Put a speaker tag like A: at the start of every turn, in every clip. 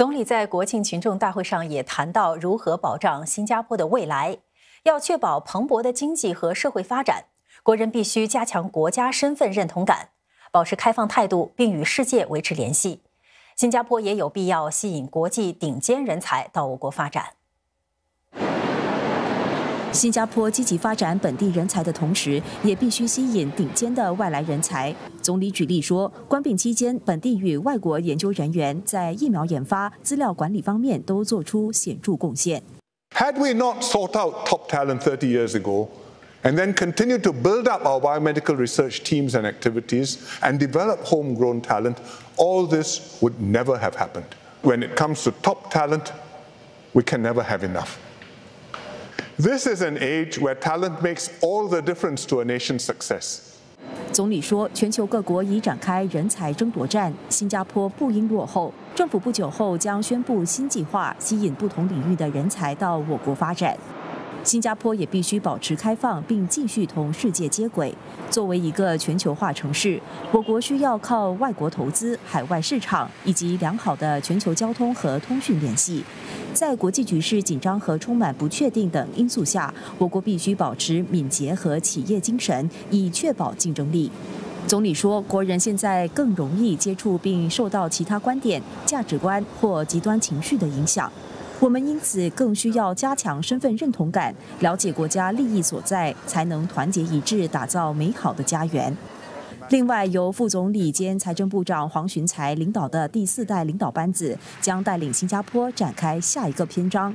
A: 总理在国庆群众大会上也谈到如何保障新加坡的未来，要确保蓬勃的经济和社会发展，国人必须加强国家身份认同感，保持开放态度，并与世界维持联系。新加坡也有必要吸引国际顶尖人才到我国发展。
B: 新加坡积极发展本地人才的同时，也必须吸引顶尖的外来人才。总理举例说，关病期间，本地与外国研究人员在疫苗研发、资料管理方面都做出显著贡献。
C: Had we not sought out top talent 30 years ago, and then continued to build up our biomedical research teams and activities and develop homegrown talent, all this would never have happened. When it comes to top talent, we can never have enough. This is an age where talent makes all the difference to a nation's success.
B: 总理说，全球各国已展开人才争夺战，新加坡不应落后。政府不久后将宣布新计划，吸引不同领域的人才到我国发展。新加坡也必须保持开放，并继续同世界接轨。作为一个全球化城市，我国需要靠外国投资、海外市场以及良好的全球交通和通讯联系。在国际局势紧张和充满不确定等因素下，我国必须保持敏捷和企业精神，以确保竞争力。总理说，国人现在更容易接触并受到其他观点、价值观或极端情绪的影响。我们因此更需要加强身份认同感，了解国家利益所在，才能团结一致，打造美好的家园。另外，由副总理兼财政部长黄循才领导的第四代领导班子将带领新加坡展开下一个篇章。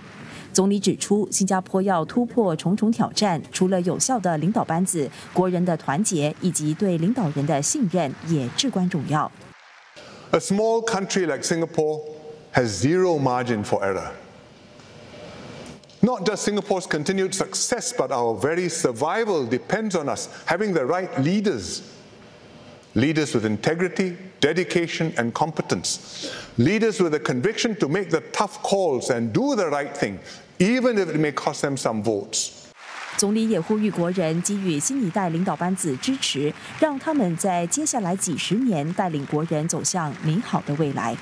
B: 总理指出，新加坡要突破重重挑战，除了有效的领导班子，国人的团结以及对领导人的信任也至关重要。
C: A small country like Singapore has zero margin for error. Not just Singapore's continued success, but our very survival depends on us having the right leaders. Leaders with integrity, dedication, and competence. Leaders with a conviction to make the tough calls and do the right thing, even if it may cost them some votes.
B: 总理也呼吁国人给予新一代领导班子支持，让他们在接下来几十年带领国人走向美好的未来。